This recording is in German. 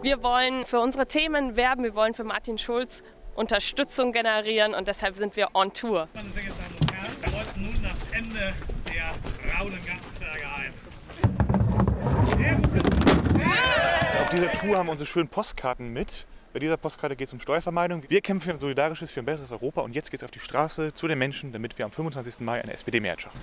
Wir wollen für unsere Themen werben, wir wollen für Martin Schulz Unterstützung generieren und deshalb sind wir on Tour. Meine sehr geehrten Damen und Herren, wir läuten nun das Ende der Raunen Gartenzwerge ein. Auf dieser Tour haben wir unsere schönen Postkarten mit. Bei dieser Postkarte geht es um Steuervermeidung. Wir kämpfen für ein solidarisches, für ein besseres Europa und jetzt geht es auf die Straße zu den Menschen, damit wir am 25. Mai eine SPD-Mehrheit schaffen.